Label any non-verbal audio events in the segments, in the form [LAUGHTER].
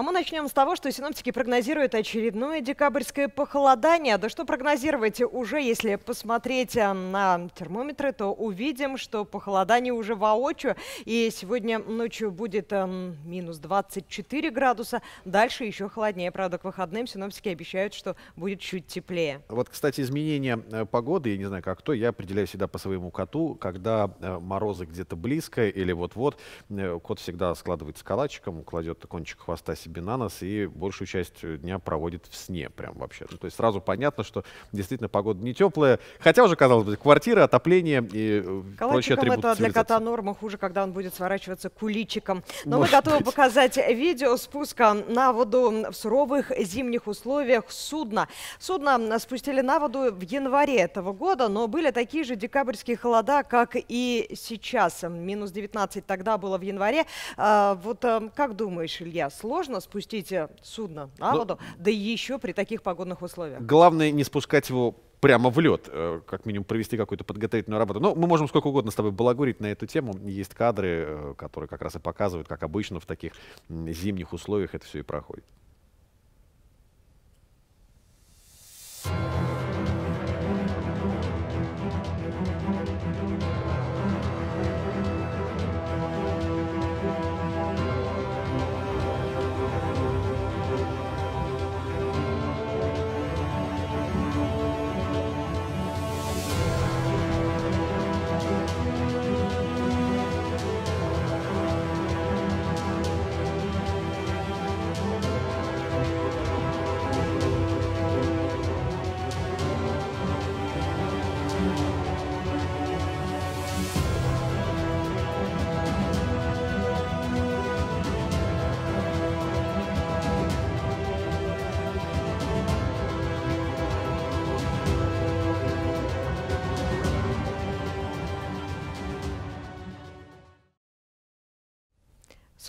А мы начнем с того, что синоптики прогнозируют очередное декабрьское похолодание. Да что прогнозировать уже, если посмотреть э, на термометры, то увидим, что похолодание уже воочию. И сегодня ночью будет эм, минус 24 градуса. Дальше еще холоднее. Правда, к выходным синоптики обещают, что будет чуть теплее. Вот, кстати, изменение э, погоды, я не знаю, как кто, я определяю всегда по своему коту, когда э, морозы где-то близко или вот-вот, э, кот всегда складывается калачиком, кладет кончик хвоста себе на нос и большую часть дня проводит в сне прям вообще. Ну, то есть сразу понятно, что действительно погода не теплая. Хотя уже, казалось бы, квартира, отопление и э, прочие атрибуты это для кота норма, хуже, когда он будет сворачиваться куличиком. Но Может мы готовы быть. показать видео спуска на воду в суровых зимних условиях судна. Судно спустили на воду в январе этого года, но были такие же декабрьские холода, как и сейчас. Минус 19 тогда было в январе. А, вот э, как думаешь, Илья, сложно сложно спустить э, судно на ну, воду, да и еще при таких погодных условиях. Главное не спускать его прямо в лед, э, как минимум провести какую-то подготовительную работу. Но мы можем сколько угодно с тобой балагурить на эту тему. Есть кадры, э, которые как раз и показывают, как обычно в таких зимних условиях это все и проходит.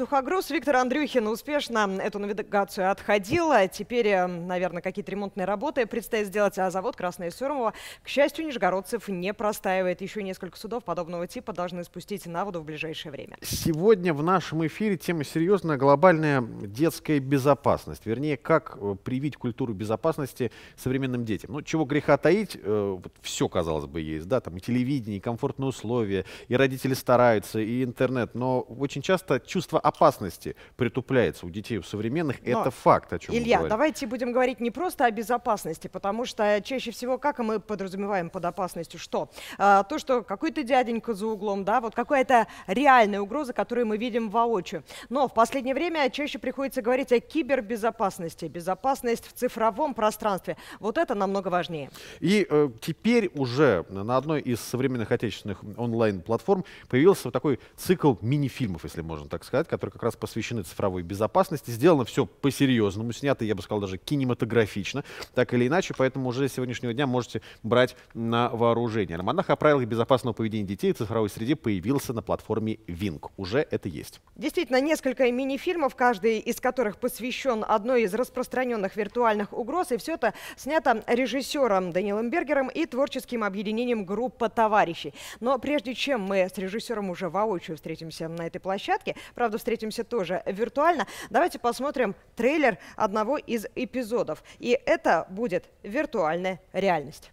Сухогруз Виктор Андрюхин успешно эту навигацию отходил. А теперь, э, наверное, какие-то ремонтные работы предстоит сделать, а завод «Красная Сюрмова», к счастью, нижегородцев не простаивает. Еще несколько судов подобного типа должны спустить на воду в ближайшее время. Сегодня в нашем эфире тема серьезная – глобальная детская безопасность. Вернее, как э, привить культуру безопасности современным детям. Ну, чего греха таить, э, вот все, казалось бы, есть, да, там и телевидение, и комфортные условия, и родители стараются, и интернет, но очень часто чувство опасности притупляется у детей, у современных. Но, это факт, о чем Илья, давайте будем говорить не просто о безопасности, потому что чаще всего, как мы подразумеваем под опасностью, что? А, то, что какой-то дяденька за углом, да, вот какая-то реальная угроза, которую мы видим воочию. Но в последнее время чаще приходится говорить о кибербезопасности, безопасность в цифровом пространстве. Вот это намного важнее. И э, теперь уже на одной из современных отечественных онлайн-платформ появился вот такой цикл мини-фильмов, если можно так сказать, которые как раз посвящены цифровой безопасности. Сделано все по-серьезному, снято, я бы сказал, даже кинематографично, так или иначе, поэтому уже с сегодняшнего дня можете брать на вооружение. Альманах о правилах безопасного поведения детей в цифровой среде появился на платформе Винк. Уже это есть. Действительно, несколько мини-фильмов, каждый из которых посвящен одной из распространенных виртуальных угроз, и все это снято режиссером Данилом Бергером и творческим объединением «Группа товарищей». Но прежде чем мы с режиссером уже воочию встретимся на этой площадке, правда, встретимся тоже виртуально. Давайте посмотрим трейлер одного из эпизодов. И это будет виртуальная реальность.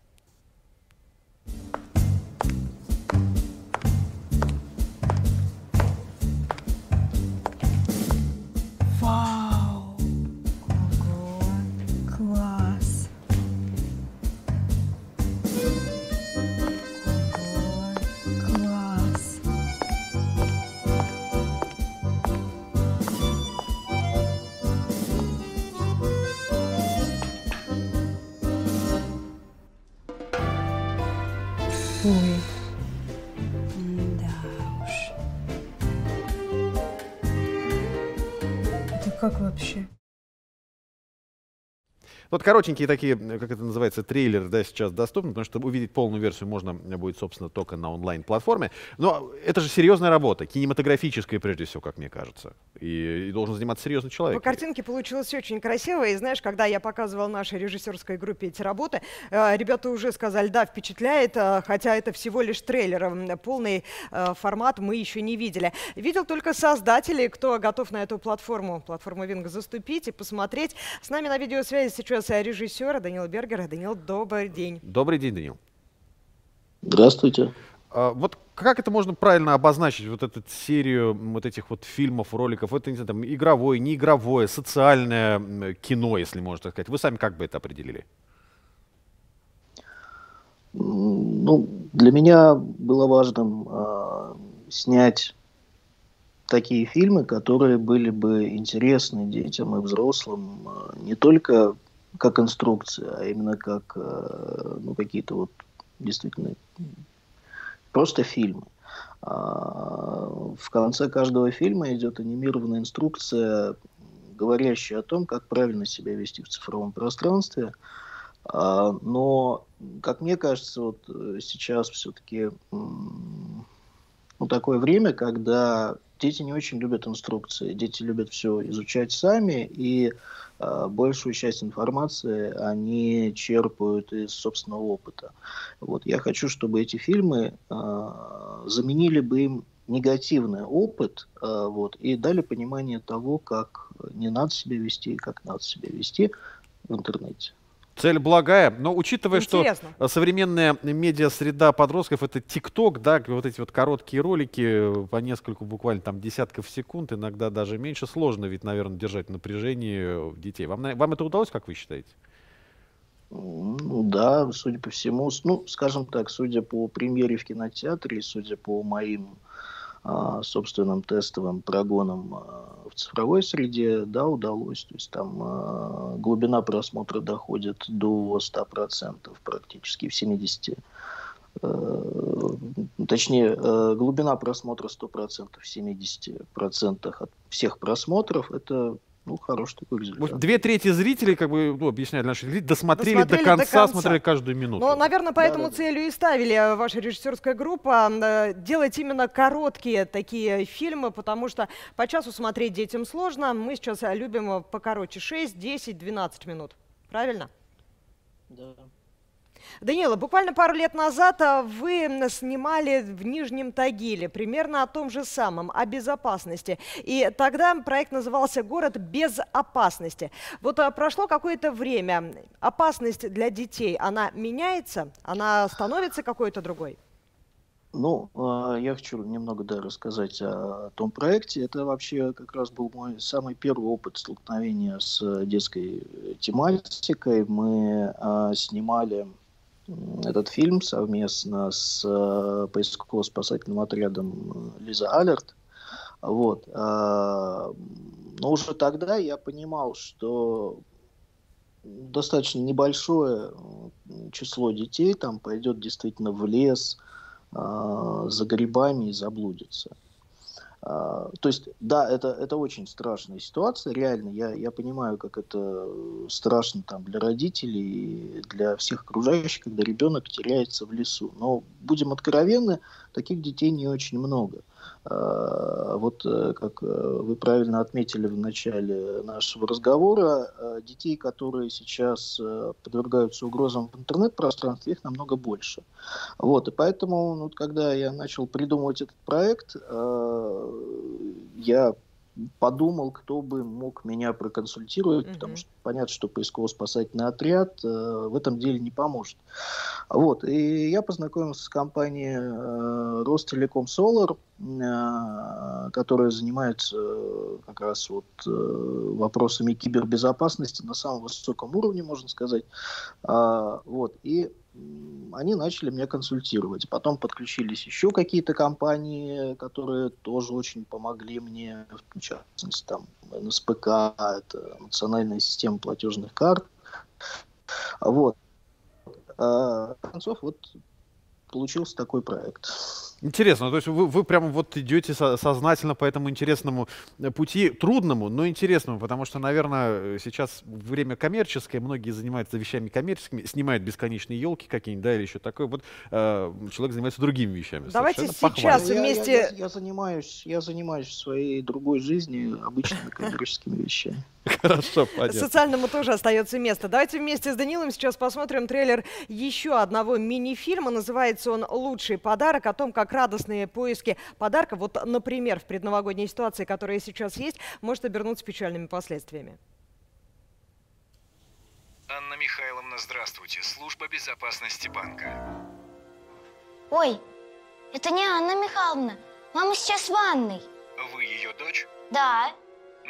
Как вообще? Вот коротенькие такие, как это называется, трейлеры, да, сейчас доступны, потому что увидеть полную версию можно будет, собственно, только на онлайн-платформе. Но это же серьезная работа, кинематографическая прежде всего, как мне кажется. И, и должен заниматься серьезный человек. По картинке получилось очень красиво. И знаешь, когда я показывал нашей режиссерской группе эти работы, э, ребята уже сказали, да, впечатляет, э, хотя это всего лишь трейлер. Полный э, формат мы еще не видели. Видел только создатели, кто готов на эту платформу, платформу Винг, заступить и посмотреть. С нами на видеосвязи сейчас режиссер Данил Бергер. Данил, добрый день. Добрый день, Данил. Здравствуйте. А, вот как это можно правильно обозначить, вот эту серию вот этих вот фильмов, роликов? Это, не знаю, там, игровое, неигровое, социальное кино, если можно так сказать. Вы сами как бы это определили? Ну, для меня было важным э, снять такие фильмы, которые были бы интересны детям и взрослым э, не только как инструкция, а именно как э, ну, какие-то вот действительно просто фильмы. А, в конце каждого фильма идет анимированная инструкция, говорящая о том, как правильно себя вести в цифровом пространстве. А, но, как мне кажется, вот э, сейчас все-таки ну, такое время, когда дети не очень любят инструкции, дети любят все изучать сами, и э, большую часть информации они черпают из собственного опыта. Вот. Я хочу, чтобы эти фильмы э, заменили бы им негативный опыт э, вот, и дали понимание того, как не надо себя вести, как надо себя вести в интернете. Цель благая, но учитывая, Интересно. что современная медиа-среда подростков это ТикТок, да, вот эти вот короткие ролики по несколько буквально там десятков секунд, иногда даже меньше, сложно ведь, наверное, держать напряжение детей. Вам, вам это удалось, как вы считаете? Ну да, судя по всему, ну, скажем так, судя по премьере в кинотеатре, судя по моим собственным тестовым прогоном а, в цифровой среде, да, удалось. То есть там а, глубина просмотра доходит до 100%, практически в 70%. Э, точнее, э, глубина просмотра 100% в 70% от всех просмотров. Это ну, хороший такой результат. Две трети зрителей, как бы, ну, объясняют наши зрители, досмотрели, досмотрели до, конца, до конца, смотрели каждую минуту. Ну, наверное, поэтому да, да. целью и ставили э, ваша режиссерская группа э, делать именно короткие такие фильмы, потому что по часу смотреть детям сложно. Мы сейчас любим покороче 6, 10, 12 минут. Правильно? Да. Данила, буквально пару лет назад а, вы снимали в Нижнем Тагиле примерно о том же самом, о безопасности. И тогда проект назывался «Город без опасности». Вот а, прошло какое-то время. Опасность для детей, она меняется? Она становится какой-то другой? Ну, а, я хочу немного да, рассказать о том проекте. Это вообще как раз был мой самый первый опыт столкновения с детской тематикой. Мы снимали этот фильм совместно с э, поисково-спасательным отрядом э, Лиза Алерт. Вот. Э, но уже тогда я понимал, что достаточно небольшое число детей там пойдет действительно в лес за грибами и заблудится. А, то есть, да, это, это очень страшная ситуация, реально, я, я понимаю, как это страшно там для родителей, для всех окружающих, когда ребенок теряется в лесу. Но, будем откровенны, таких детей не очень много. А, вот, э, как э, вы правильно отметили в начале нашего разговора, э, детей, которые сейчас подвергаются угрозам в интернет-пространстве, их намного больше. Вот, и поэтому, ну, когда я начал придумывать этот проект, я подумал, кто бы мог меня проконсультировать, mm-hmm. потому что понятно, что поисково-спасательный отряд э, в этом деле не поможет. Вот, и я познакомился с компанией э, Ростелеком Solar, э, которая занимается э, как раз вот э, вопросами кибербезопасности на самом высоком уровне, можно сказать. А, вот, и они начали меня консультировать. Потом подключились еще какие-то компании, которые тоже очень помогли мне, в частности, там, НСПК, это национальная система платежных карт. Вот. А, в концов, вот получился такой проект. Интересно, то есть вы, вы прямо вот идете со, сознательно по этому интересному э, пути, трудному, но интересному, потому что, наверное, сейчас время коммерческое, многие занимаются вещами коммерческими, снимают бесконечные елки какие-нибудь, да, или еще такое. Вот э, человек занимается другими вещами. Давайте сейчас я, вместе... Я, я, я, занимаюсь, я занимаюсь своей другой жизнью обычными коммерческими вещами. Хорошо, понятно. Социальному тоже остается место. Давайте вместе с Данилом сейчас посмотрим трейлер еще одного мини-фильма. Называется он «Лучший подарок», о том, как радостные поиски подарка, вот, например, в предновогодней ситуации, которая сейчас есть, может обернуться печальными последствиями. Анна Михайловна, здравствуйте. Служба безопасности банка. Ой, это не Анна Михайловна. Мама сейчас в ванной. Вы ее дочь? Да.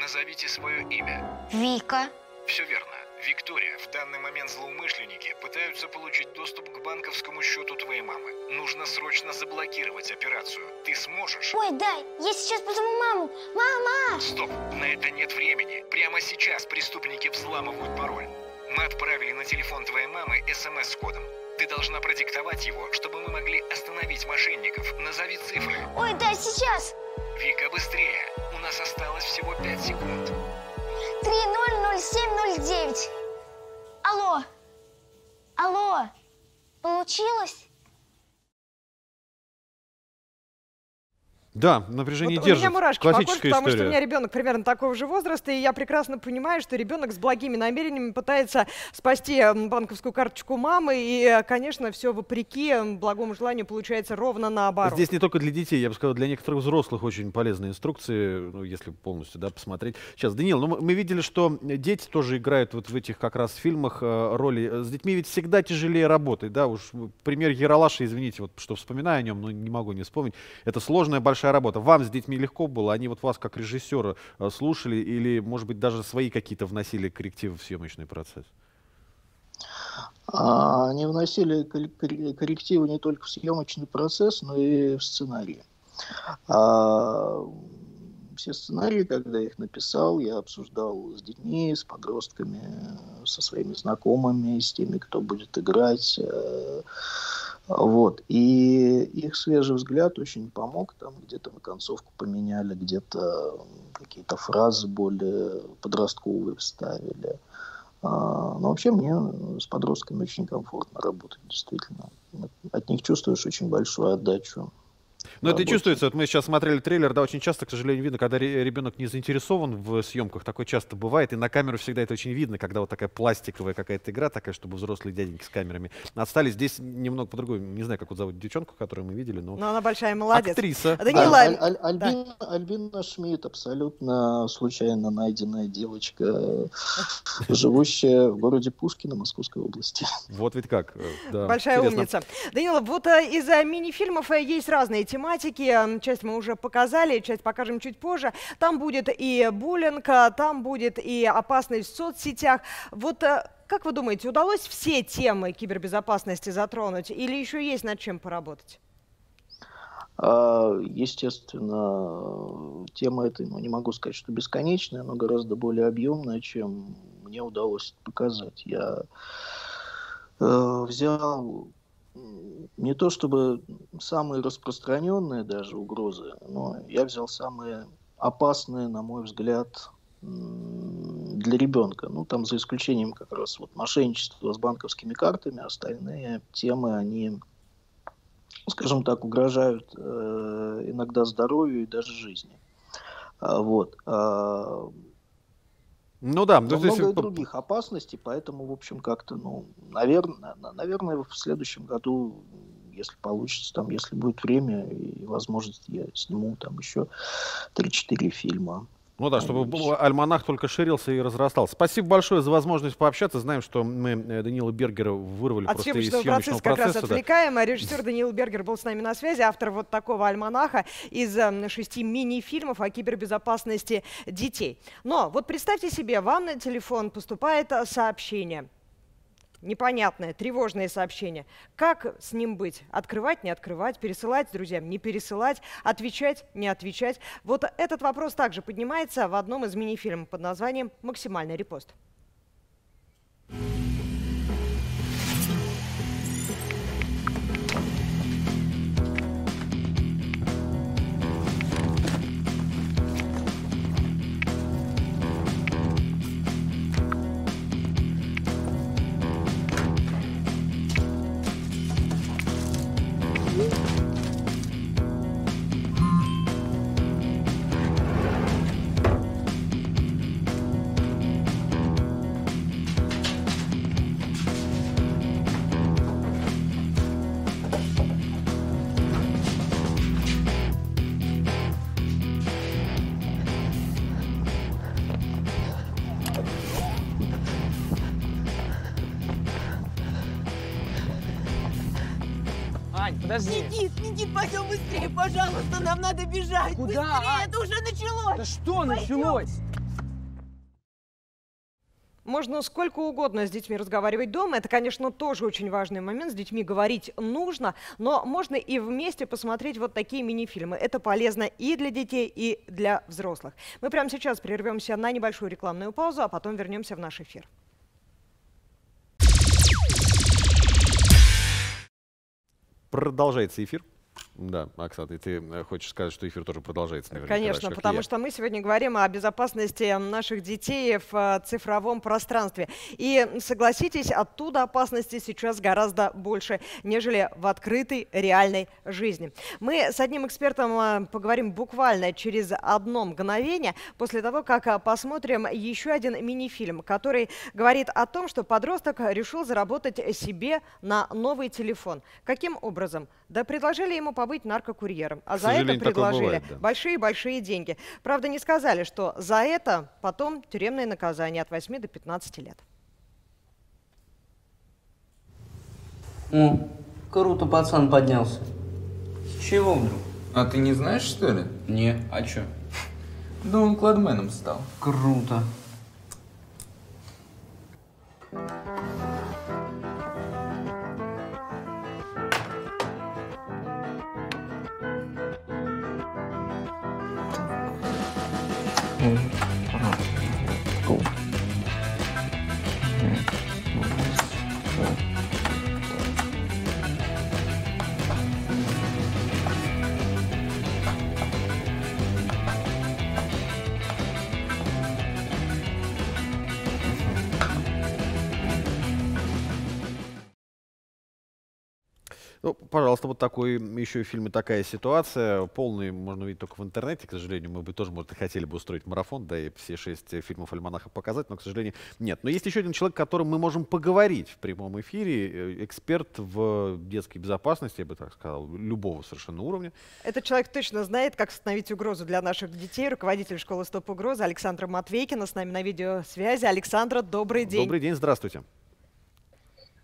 Назовите свое имя. Вика. Все верно. Виктория, в данный момент злоумышленники пытаются получить доступ к банковскому счету твоей мамы. Нужно срочно заблокировать операцию. Ты сможешь? Ой, да, я сейчас позову маму. Мама! Стоп, на это нет времени. Прямо сейчас преступники взламывают пароль. Мы отправили на телефон твоей мамы смс с кодом. Ты должна продиктовать его, чтобы мы могли остановить мошенников. Назови цифры. Ой, да, сейчас. Вика, быстрее. У нас осталось всего 5 секунд. 300709. Алло. Алло. Получилось? Да, напряжение вот держит. У меня мурашки по коже, Классическая потому история. что у меня ребенок примерно такого же возраста, и я прекрасно понимаю, что ребенок с благими намерениями пытается спасти банковскую карточку мамы, и, э, конечно, все вопреки благому желанию получается ровно наоборот. Здесь не только для детей, я бы сказал, для некоторых взрослых очень полезные инструкции, ну, если полностью да, посмотреть. Сейчас, Данил, ну, мы- видели, что дети тоже играют вот в этих как раз фильмах э, роли. С детьми ведь всегда тяжелее работать, да, уж э, пример Яралаша, извините, вот что вспоминаю о нем, но не могу не вспомнить. Это сложная большая работа. Вам с детьми легко было? Они вот вас как режиссера э, слушали или, может быть, даже свои какие-то вносили коррективы в съемочный процесс? А, Они вносили кор- кор- коррективы не только в съемочный процесс, но и в сценарий. А, Все сценарии, когда я их написал, я обсуждал с детьми, с подростками, со своими знакомыми, с теми, кто будет играть. Вот. И их свежий взгляд очень помог. Там где-то мы концовку поменяли, где-то какие-то фразы более подростковые вставили. А, Но вообще мне с подростками очень комфортно работать, действительно. От них чувствуешь очень большую отдачу. Но это и чувствуется. Вот мы сейчас смотрели трейлер, да, очень часто, к сожалению, видно, когда ре- ребенок не заинтересован в съемках, такое часто бывает, и на камеру всегда это очень видно, когда вот такая пластиковая какая-то игра, такая, чтобы взрослые дяденьки с камерами отстали. Здесь немного по-другому, не знаю, как вот зовут девчонку, которую мы видели, но... Но она большая молодец. Актриса. Данила, Аль- Аль- Аль- Альбина, Альбина Шмидт, абсолютно случайно найденная девочка, [LAUGHS] живущая в городе Пушкино Московской области. Вот ведь как. э, да, Большая интересно. умница. Данила, вот э, из э, мини-фильмов есть разные тематики. М, Часть мы уже показали, часть покажем чуть позже. Там будет и буллинг, а там будет и опасность в соцсетях. Вот э, как вы думаете, удалось все темы кибербезопасности затронуть или еще есть над чем поработать? А, Естественно, тема эта, ну, не могу сказать, что бесконечная, но гораздо более объемная, чем мне удалось показать. Я э, взял не то чтобы самые распространенные даже угрозы, но я взял самые опасные, на мой взгляд, для ребенка. Ну, там за исключением как раз вот мошенничества с банковскими картами, остальные темы, они скажем так, угрожают э, иногда здоровью и даже жизни. А, вот. Ну да, но ну, то есть, много п- других опасностей, поэтому, в общем, как-то, ну, наверное, наверное, в следующем году, если получится, там, если будет время и возможность, я сниму там еще 3-4 фильма. Ну да, чтобы альманах только ширился и разрастался. Спасибо большое за возможность пообщаться. Знаем, что мы э, Данила Бергера вырвали От просто из съемочного съемочного процесса как раз процесса. да. отвлекаем. А Режиссер Даниил Бергер был с нами на связи, автор вот такого альманаха из эм, шести мини-фильмов о кибербезопасности детей. Но вот представьте себе, вам на телефон поступает э, сообщение. Непонятное, тревожное сообщение. Как с ним быть? Открывать, не открывать, пересылать друзьям, не пересылать, отвечать, не отвечать? Вот этот вопрос также поднимается в одном из мини-фильмов под названием «Максимальный репост». Надо бежать. Куда? Быстрее, А? это уже началось. Да что Пойдем. началось? Можно сколько угодно с детьми разговаривать дома. Это, конечно, тоже очень важный момент. С детьми говорить нужно, но можно и вместе посмотреть вот такие мини-фильмы. Это полезно и для детей, и для взрослых. Мы прямо сейчас прервемся на небольшую рекламную паузу, а потом вернемся в наш эфир. Продолжается эфир. Да, Оксана, и ты э, хочешь сказать, что эфир тоже продолжается, наверное. Конечно, потому что мы сегодня говорим о безопасности наших детей в э, цифровом пространстве. И согласитесь, оттуда опасности сейчас гораздо больше, нежели в открытой реальной жизни. Мы с одним экспертом э, поговорим буквально через одно мгновение, после того, как посмотрим еще один мини-фильм, который говорит о том, что подросток решил заработать себе на новый телефон. Каким образом? Да предложили ему побыть наркокурьером, а К за это предложили бывает, да. большие-большие деньги. Правда, не сказали, что за это потом тюремное наказание от 8 до 15 лет. О, круто пацан поднялся. С чего вдруг? А ты не знаешь, что ли? Не, а чё? Да он кладменом стал. Круто. Ну, пожалуйста, вот такой еще фильм и такая ситуация. Полный можно увидеть только в интернете, к сожалению. Мы бы тоже, может, и хотели бы устроить марафон, да, и все шесть э, фильмов Альманаха показать, но, к сожалению, нет. Но есть еще один человек, с которым мы можем поговорить в прямом эфире. Э, Эксперт в детской безопасности, я бы так сказал, любого совершенно уровня. Этот человек точно знает, как остановить угрозу для наших детей. Руководитель школы «Стоп угрозы» Александра Матвейкина с нами на видеосвязи. Александра, добрый день. Добрый день, здравствуйте.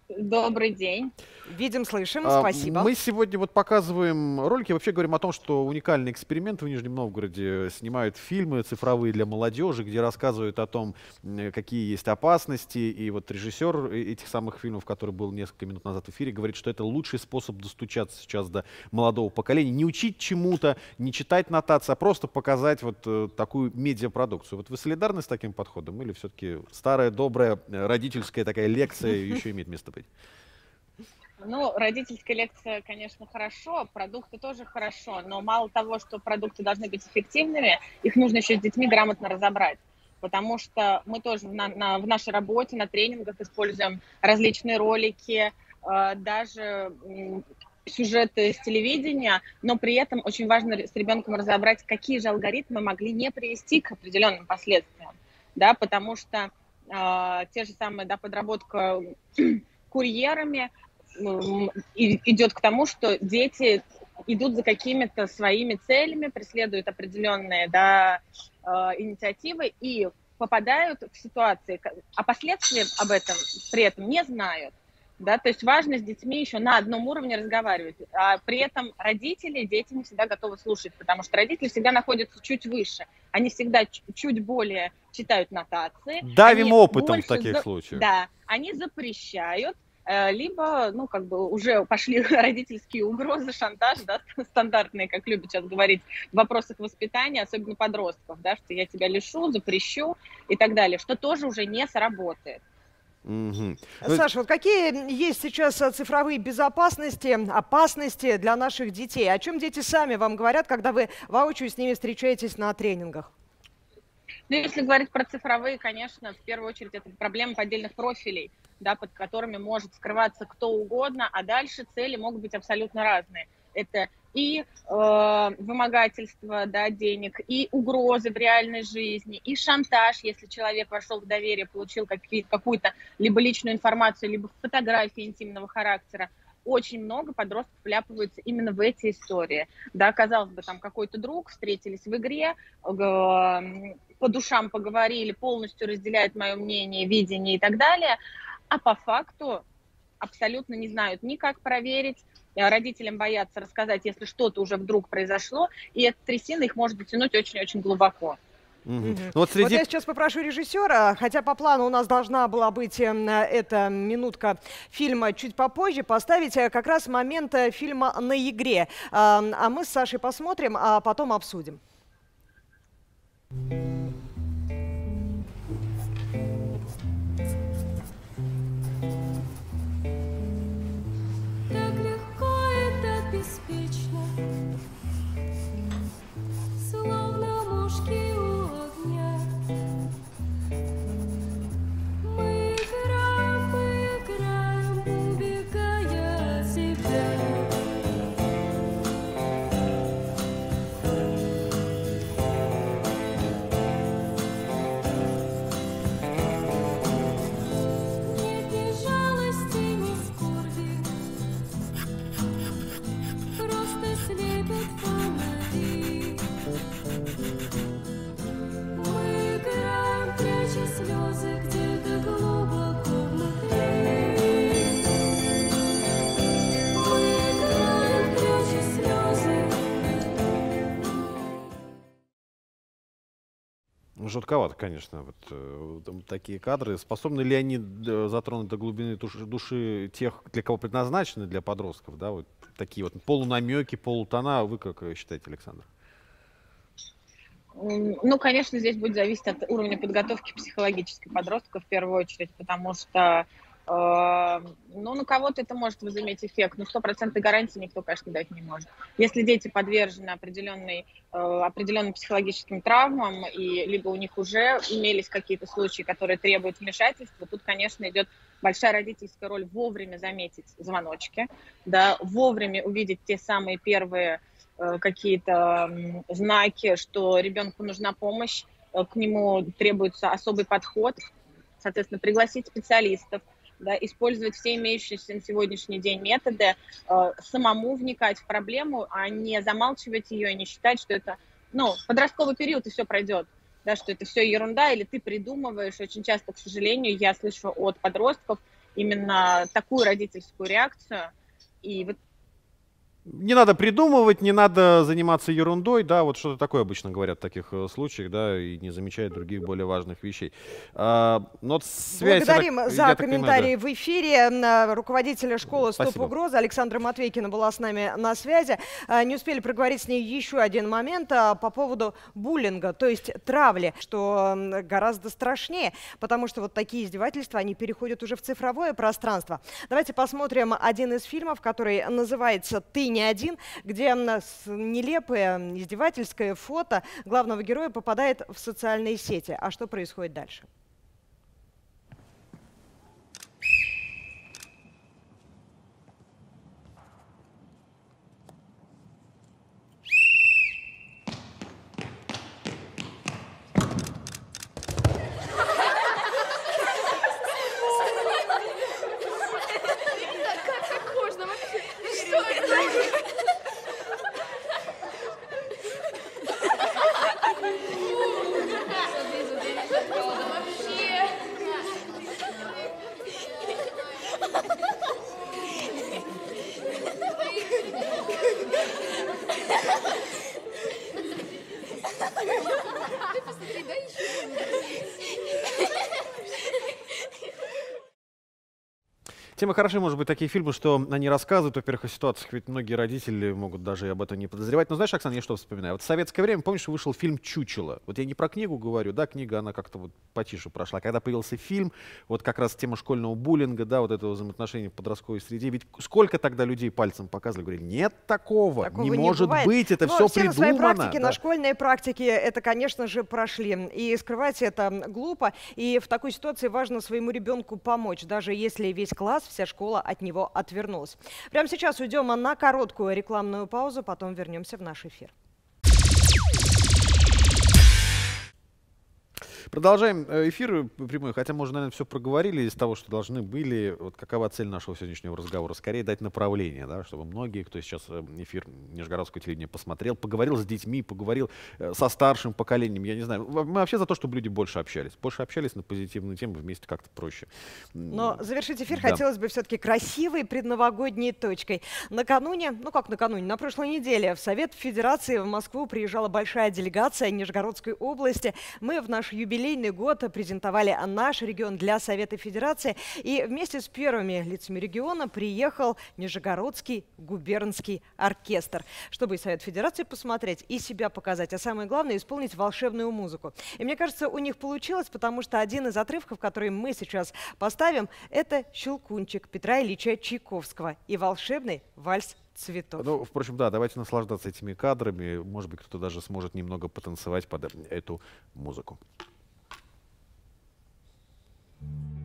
Добрый день. Видим, слышим, А, спасибо. Мы сегодня вот показываем ролики, вообще говорим о том, что уникальный эксперимент в Нижнем Новгороде снимают фильмы цифровые для молодежи, где рассказывают о том, какие есть опасности. И вот режиссер этих самых фильмов, который был несколько минут назад в эфире, говорит, что это лучший способ достучаться сейчас до молодого поколения. Не учить чему-то, не читать нотации, а просто показать вот э, такую медиапродукцию. Вот вы солидарны с таким подходом или все-таки старая, добрая, э, родительская такая лекция [LAUGHS] еще имеет место быть? Ну, родительская лекция, конечно, хорошо, продукты тоже хорошо, но мало того, что продукты должны быть эффективными, их нужно еще с детьми грамотно разобрать. Потому что мы тоже на- на- в нашей работе, на тренингах используем различные ролики, э, даже м, сюжеты с телевидения, но при этом очень важно с ребенком разобрать, какие же алгоритмы могли не привести к определенным последствиям. Да, потому что э, те же самые, да, подработка курьерами идет к тому, что дети идут за какими-то своими целями, преследуют определенные да, э, инициативы и попадают в ситуации, а последствия об этом при этом не знают. Да, то есть важно с детьми еще на одном уровне разговаривать. А при этом родители, дети не всегда готовы слушать, потому что родители всегда находятся чуть выше. Они всегда чуть более читают нотации. Давим опытом в таких за- случаях. Да, они запрещают, либо, ну, как бы уже пошли [LAUGHS] родительские угрозы, шантаж, да, [LAUGHS] стандартные, как любят сейчас говорить, в вопросах воспитания, особенно подростков, да, что я тебя лишу, запрещу и так далее, что тоже уже не сработает. Ну, Саша, вот какие есть сейчас а, цифровые безопасности, опасности для наших детей? О чем дети сами вам говорят, когда вы воочию с ними встречаетесь на тренингах? Ну, если говорить про цифровые, конечно, в первую очередь это проблема поддельных профилей, да, под которыми может скрываться кто угодно, а дальше цели могут быть абсолютно разные. Это и э, вымогательство да, денег, и угрозы в реальной жизни, и шантаж, если человек вошел в доверие, получил какие- какую-то либо личную информацию, либо фотографии интимного характера. Очень много подростков вляпываются именно в эти истории. Да, казалось бы, там какой-то друг, встретились в игре, по душам поговорили, полностью разделяют мое мнение, видение и так далее, а по факту абсолютно не знают ни как проверить, э, родителям боятся рассказать, если что-то уже вдруг произошло, и эта трясина их может затянуть очень-очень глубоко. Угу. Ну, вот, среди... вот я сейчас попрошу режиссера, хотя по плану у нас должна была быть э, эта минутка фильма чуть попозже, поставить э, как раз момент э, фильма на игре. А, а мы с Сашей посмотрим, а потом обсудим. Жутковато, конечно, вот э, такие кадры. Способны ли они э, затронуть до глубины души, души тех, для кого предназначены для подростков, да, вот такие вот полунамеки, полутона. Вы как считаете, Александр? Ну, конечно, здесь будет зависеть от уровня подготовки психологической подростка в первую очередь, потому что Э, ну, на кого-то это может возыметь эффект, но стопроцентной гарантии никто, конечно, дать не может. Если дети подвержены определенной, э, определенным психологическим травмам, и либо у них уже имелись какие-то случаи, которые требуют вмешательства, тут, конечно, идет большая родительская роль вовремя заметить звоночки, да, вовремя увидеть те самые первые э, какие-то знаки, что ребенку нужна помощь, к нему требуется особый подход, соответственно, пригласить специалистов, да, использовать все имеющиеся на сегодняшний день методы, э, самому вникать в проблему, а не замалчивать ее и не считать, что это, ну, подростковый период и все пройдет, да, что это все ерунда, или ты придумываешь. Очень часто, к сожалению, я слышу от подростков именно такую родительскую реакцию, и вот не надо придумывать, не надо заниматься ерундой, да, вот что-то такое обычно говорят в таких э, случаях, да, и не замечают других более важных вещей. А, но связь, Благодарим так, за комментарии понимаю, да. в эфире. Руководителя школы «Стоп Спасибо. угроза» Александра Матвейкина была с нами на связи. А, не успели проговорить с ней еще один момент а, по поводу буллинга, то есть травли, что гораздо страшнее, потому что вот такие издевательства, они переходят уже в цифровое пространство. Давайте посмотрим один из фильмов, который называется «Ты не один, где нелепое издевательское фото главного героя попадает в социальные сети. А что происходит дальше? Тема хороши, может быть, такие фильмы, что они рассказывают, во-первых, о ситуациях, ведь многие родители могут даже и об этом не подозревать. Но знаешь, Оксана, я что вспоминаю? Вот в советское время, помнишь, вышел фильм «Чучело». Вот я не про книгу говорю, да, книга, она как-то вот потише прошла. Когда появился фильм, вот как раз тема школьного буллинга, да, вот этого взаимоотношения в подростковой среде, ведь сколько тогда людей пальцем показывали, говорили, нет такого, такого не, не может бывает. быть, это Но все, все придумано. на своей практике, да. на школьной практике это, конечно же, прошли. И скрывать это глупо. И в такой ситуации важно своему ребенку помочь, даже если весь класс, вся школа от него отвернулась. Прямо сейчас уйдем на короткую рекламную паузу, потом вернемся в наш эфир. Продолжаем э, эфир прямой, хотя мы уже, наверное, все проговорили из того, что должны были. Вот какова цель нашего сегодняшнего разговора? Скорее дать направление, да, чтобы многие, кто сейчас э, эфир Нижегородского телевидения посмотрел, поговорил с детьми, поговорил э, со старшим поколением, я не знаю. Мы вообще за то, чтобы люди больше общались. Больше общались на позитивные темы, вместе как-то проще. Но завершить эфир да. хотелось бы все-таки красивой предновогодней точкой. Накануне, ну как накануне, на прошлой неделе в Совет Федерации в Москву приезжала большая делегация Нижегородской области. Мы в наш юбилейный год презентовали наш регион для Совета Федерации. И вместе с первыми лицами региона приехал Нижегородский губернский оркестр, чтобы и Совет Федерации посмотреть, и себя показать, а самое главное, исполнить волшебную музыку. И мне кажется, у них получилось, потому что один из отрывков, который мы сейчас поставим, это «Щелкунчик» Петра Ильича Чайковского и волшебный вальс цветов. Ну, впрочем, да, давайте наслаждаться этими кадрами. Может быть, кто-то даже сможет немного потанцевать под эту музыку. Thank you.